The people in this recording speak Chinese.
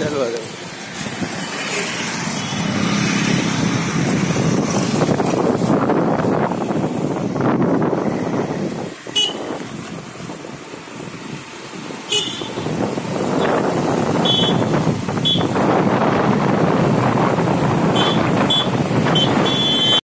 现做的。